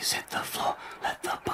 bodies hit the floor. Let the